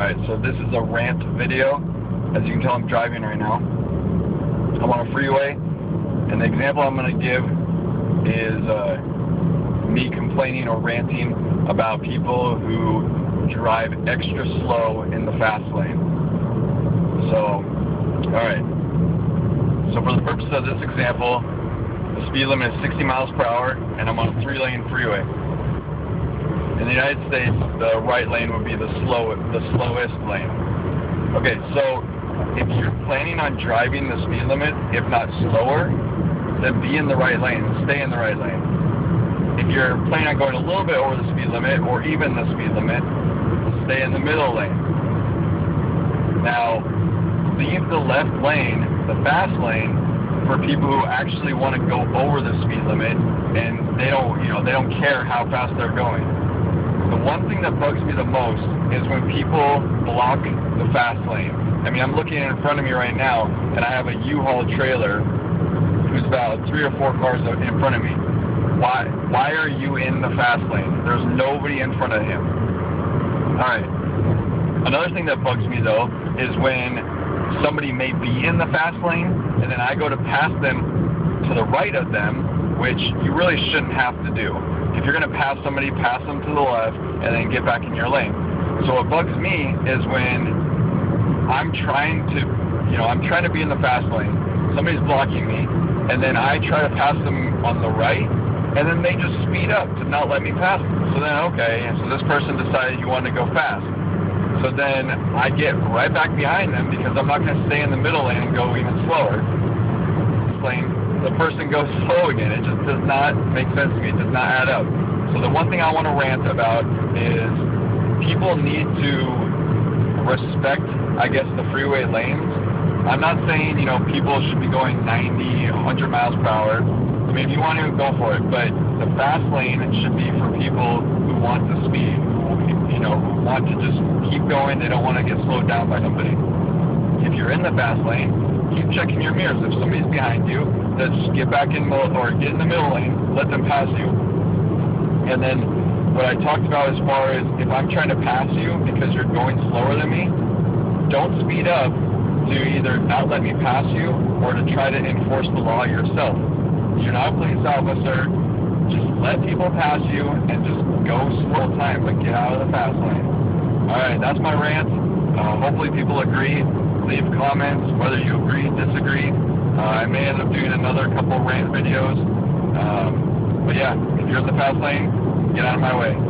Alright, so this is a rant video. As you can tell, I'm driving right now. I'm on a freeway, and the example I'm going to give is uh, me complaining or ranting about people who drive extra slow in the fast lane. So, alright. So for the purpose of this example, the speed limit is 60 miles per hour, and I'm on a three-lane freeway. In the United States, the right lane would be the slow, the slowest lane. Okay, so if you're planning on driving the speed limit, if not slower, then be in the right lane, stay in the right lane. If you're planning on going a little bit over the speed limit, or even the speed limit, stay in the middle lane. Now, leave the left lane, the fast lane, for people who actually want to go over the speed limit and they don't, you know, they don't care how fast they're going. The one thing that bugs me the most is when people block the fast lane. I mean, I'm looking in front of me right now, and I have a U-Haul trailer who's about three or four cars in front of me. Why, why are you in the fast lane? There's nobody in front of him. Alright. Another thing that bugs me, though, is when somebody may be in the fast lane, and then I go to pass them to the right of them, which you really shouldn't have to do. If you're going to pass somebody, pass them to the left and then get back in your lane. So what bugs me is when I'm trying to, you know, I'm trying to be in the fast lane, somebody's blocking me, and then I try to pass them on the right, and then they just speed up to not let me pass them. So then, okay, so this person decided you want to go fast. So then I get right back behind them because I'm not going to stay in the middle lane and go even slower. Person goes slow again. It just does not make sense to me. It does not add up. So the one thing I want to rant about is people need to respect, I guess, the freeway lanes. I'm not saying, you know, people should be going 90, 100 miles per hour. I mean, if you want to, go for it. But the fast lane should be for people who want to speed, who, you know, who want to just keep going. They don't want to get slowed down by somebody. If you're in the fast lane, keep checking your mirrors. If somebody's behind you, just get back in or get in the middle lane, let them pass you. And then what I talked about as far as if I'm trying to pass you because you're going slower than me, don't speed up to either not let me pass you or to try to enforce the law yourself. You're not a police officer. Just let people pass you and just go slow time, but get out of the fast lane. All right, that's my rant. Uh, hopefully people agree leave comments whether you agree, disagree. Uh, I may end up doing another couple rant videos. Um, but yeah, if you're in the fast lane, get out of my way.